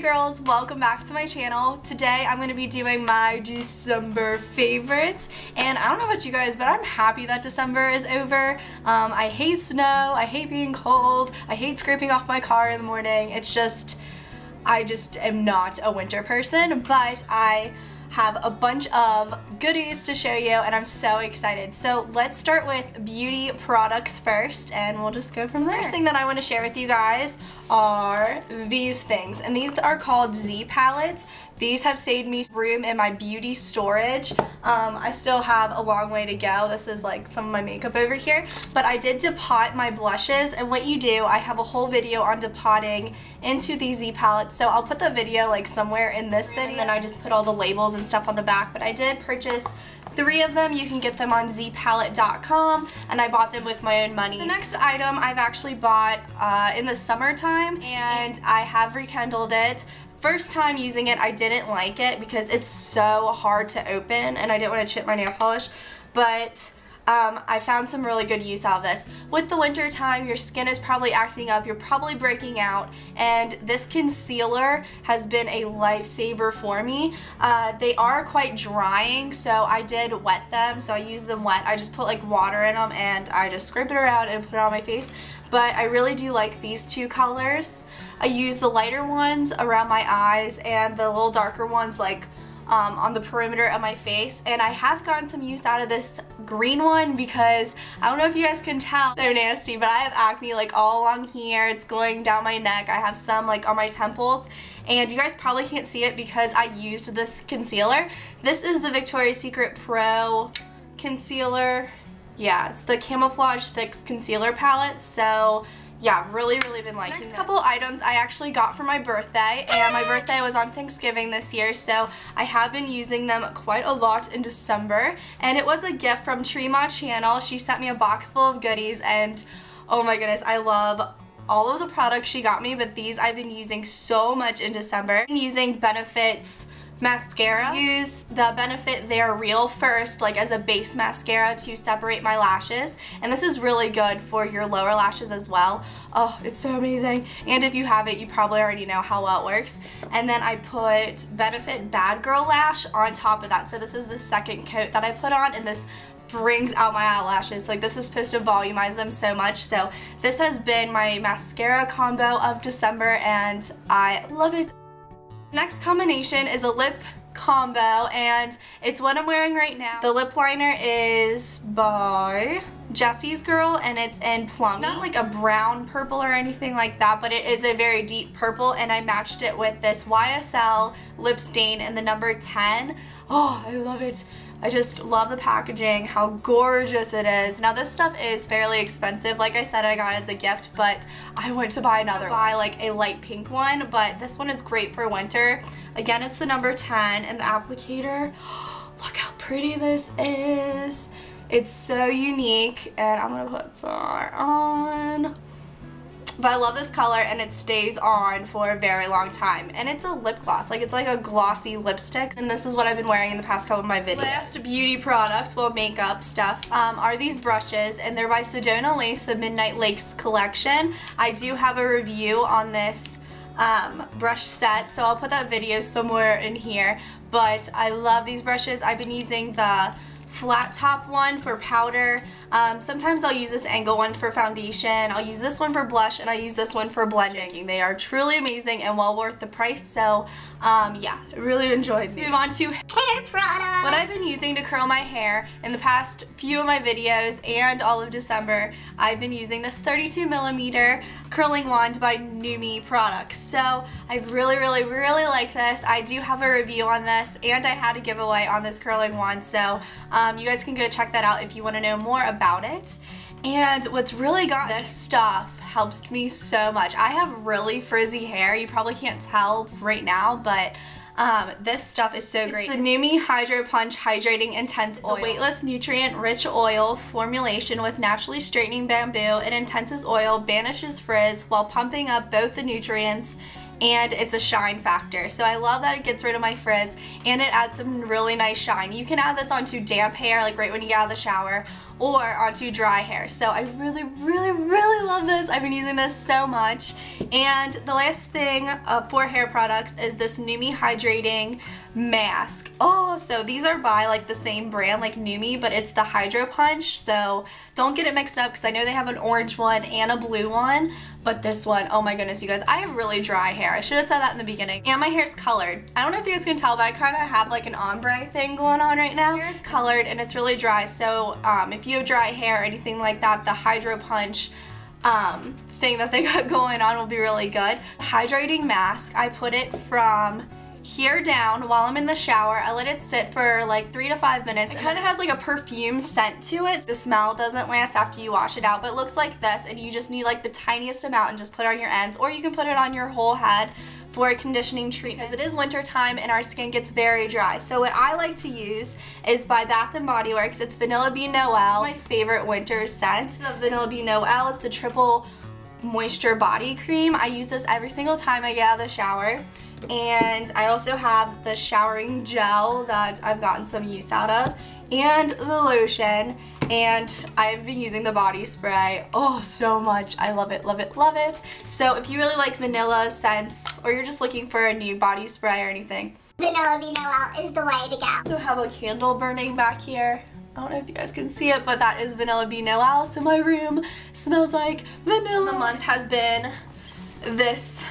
Girls, welcome back to my channel. Today I'm going to be doing my December favorites and I don't know about you guys but I'm happy that December is over. Um, I hate snow, I hate being cold, I hate scraping off my car in the morning. It's just, I just am not a winter person but I have a bunch of goodies to show you and I'm so excited. So let's start with beauty products first and we'll just go from there. First thing that I want to share with you guys are these things and these are called Z palettes. These have saved me room in my beauty storage. Um, I still have a long way to go. This is like some of my makeup over here. But I did depot my blushes and what you do, I have a whole video on depotting into these Z palettes. So I'll put the video like somewhere in this video and then I just put all the labels and stuff on the back. But I did purchase three of them. You can get them on zpalette.com and I bought them with my own money. The next item I've actually bought uh, in the summertime and I have rekindled it. First time using it, I didn't like it because it's so hard to open and I didn't want to chip my nail polish, but um, I found some really good use out of this. With the winter time, your skin is probably acting up, you're probably breaking out, and this concealer has been a lifesaver for me. Uh, they are quite drying, so I did wet them, so I use them wet. I just put like water in them and I just scrape it around and put it on my face, but I really do like these two colors. I use the lighter ones around my eyes and the little darker ones like um, on the perimeter of my face and I have gotten some use out of this green one because I don't know if you guys can tell they're nasty but I have acne like all along here. It's going down my neck. I have some like on my temples and you guys probably can't see it because I used this concealer. This is the Victoria's Secret Pro concealer. Yeah it's the camouflage fix concealer palette so yeah, really, really been liking Next couple items I actually got for my birthday, and my birthday was on Thanksgiving this year, so I have been using them quite a lot in December, and it was a gift from Trima Channel. She sent me a box full of goodies, and oh my goodness, I love all of the products she got me, but these I've been using so much in December. I'm using Benefits mascara. Use the Benefit They're Real first, like as a base mascara to separate my lashes. And this is really good for your lower lashes as well. Oh, it's so amazing. And if you have it, you probably already know how well it works. And then I put Benefit Bad Girl Lash on top of that. So this is the second coat that I put on and this brings out my eyelashes. Like this is supposed to volumize them so much. So this has been my mascara combo of December and I love it. Next combination is a lip combo and it's what I'm wearing right now. The lip liner is by Jesse's Girl and it's in plum. It's not like a brown purple or anything like that but it is a very deep purple and I matched it with this YSL lip stain in the number 10. Oh, I love it. I just love the packaging, how gorgeous it is. Now this stuff is fairly expensive. Like I said, I got it as a gift, but I went to buy another buy like a light pink one, but this one is great for winter. Again, it's the number 10 and the applicator. Look how pretty this is. It's so unique and I'm gonna put some on. But I love this color and it stays on for a very long time. And it's a lip gloss. Like it's like a glossy lipstick. And this is what I've been wearing in the past couple of my videos. Last beauty products, well makeup stuff, um, are these brushes. And they're by Sedona Lace, the Midnight Lace collection. I do have a review on this um, brush set. So I'll put that video somewhere in here. But I love these brushes. I've been using the flat top one for powder. Um, sometimes I'll use this angle one for foundation. I'll use this one for blush and I use this one for blending. They are truly amazing and well worth the price. So um, yeah, it really enjoys me. Move on to hair products. What I've been using to curl my hair in the past few of my videos and all of December, I've been using this 32 millimeter curling wand by NuMe products. So I really, really, really like this. I do have a review on this and I had a giveaway on this curling wand. So um, you guys can go check that out if you want to know more about it. And what's really got this stuff helps me so much. I have really frizzy hair. You probably can't tell right now, but um, this stuff is so great. It's the NuMe Hydro Punch Hydrating Intense Oil. It's a weightless, nutrient-rich oil formulation with naturally straightening bamboo. It intenses oil, banishes frizz while pumping up both the nutrients and it's a shine factor. So I love that it gets rid of my frizz and it adds some really nice shine. You can add this onto damp hair, like right when you get out of the shower, or onto dry hair. So I really, really, really love this. I've been using this so much. And the last thing uh, for hair products is this NuMe Hydrating Mask. Oh, so these are by like the same brand like NuMe, but it's the Hydro Punch. So don't get it mixed up because I know they have an orange one and a blue one. But this one, oh my goodness, you guys, I have really dry hair. I should have said that in the beginning. And my hair's colored. I don't know if you guys can tell, but I kind of have like an ombre thing going on right now. My hair is colored and it's really dry, so um, if you have dry hair or anything like that, the Hydro Punch um, thing that they got going on will be really good. Hydrating mask, I put it from here down while I'm in the shower. I let it sit for like three to five minutes. It kind of has like a perfume scent to it. The smell doesn't last after you wash it out, but it looks like this and you just need like the tiniest amount and just put it on your ends or you can put it on your whole head for a conditioning treatment because it is winter time and our skin gets very dry. So what I like to use is by Bath & Body Works. It's Vanilla Bean Noel, my favorite winter scent. The Vanilla Bean Noel is the triple moisture body cream. I use this every single time I get out of the shower. And I also have the showering gel that I've gotten some use out of and the lotion. And I've been using the body spray oh so much. I love it love it love it. So if you really like vanilla scents or you're just looking for a new body spray or anything. Vanilla Bean Noel is the way to go. So have a candle burning back here I don't know if you guys can see it, but that is Vanilla Bean Noel. So my room smells like vanilla. The month has been this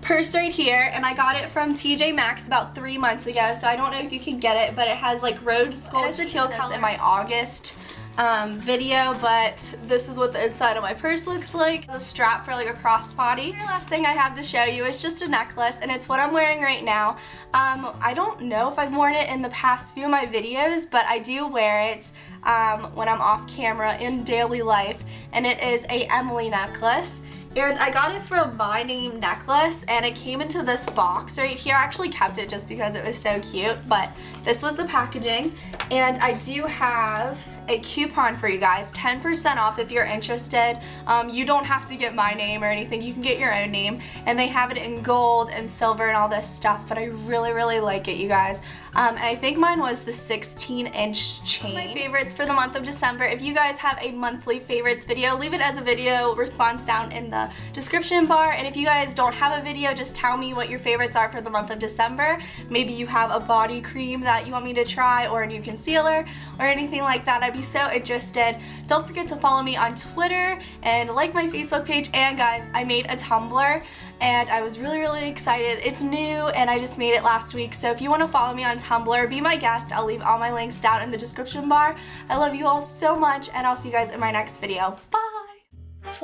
purse right here and I got it from TJ Maxx about three months ago so I don't know if you can get it but it has like rose gold it's a teal color in my August um, video but this is what the inside of my purse looks like. The strap for like a crossbody the last thing I have to show you is just a necklace and it's what I'm wearing right now. Um, I don't know if I've worn it in the past few of my videos but I do wear it um, when I'm off camera in daily life and it is a Emily necklace and I got it from My Name Necklace and it came into this box right here. I actually kept it just because it was so cute, but this was the packaging. And I do have a coupon for you guys, 10% off if you're interested. Um, you don't have to get my name or anything, you can get your own name. And they have it in gold and silver and all this stuff, but I really, really like it, you guys. Um, and I think mine was the 16 inch chain. My favorites for the month of December. If you guys have a monthly favorites video, leave it as a video response down in description bar. And if you guys don't have a video, just tell me what your favorites are for the month of December. Maybe you have a body cream that you want me to try or a new concealer or anything like that. I'd be so interested. Don't forget to follow me on Twitter and like my Facebook page. And guys, I made a Tumblr and I was really, really excited. It's new and I just made it last week. So if you want to follow me on Tumblr, be my guest. I'll leave all my links down in the description bar. I love you all so much and I'll see you guys in my next video. Bye!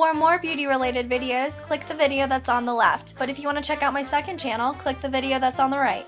For more beauty related videos, click the video that's on the left. But if you want to check out my second channel, click the video that's on the right.